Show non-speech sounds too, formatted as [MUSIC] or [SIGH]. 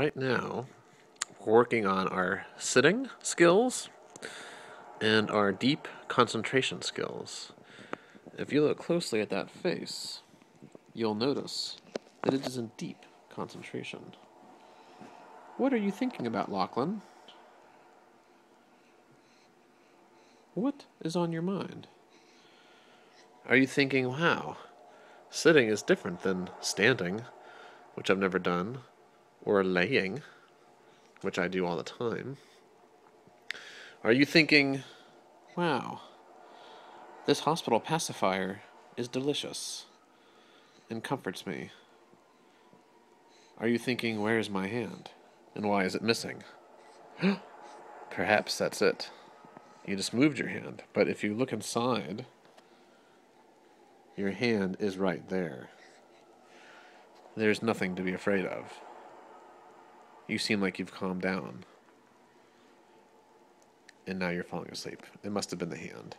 right now, we're working on our sitting skills and our deep concentration skills. If you look closely at that face, you'll notice that it is in deep concentration. What are you thinking about, Lochlan? What is on your mind? Are you thinking, wow, sitting is different than standing, which I've never done, or laying, which I do all the time? Are you thinking, wow, this hospital pacifier is delicious and comforts me? Are you thinking, where's my hand? And why is it missing? [GASPS] Perhaps that's it. You just moved your hand. But if you look inside, your hand is right there. There's nothing to be afraid of. You seem like you've calmed down. And now you're falling asleep. It must have been the hand.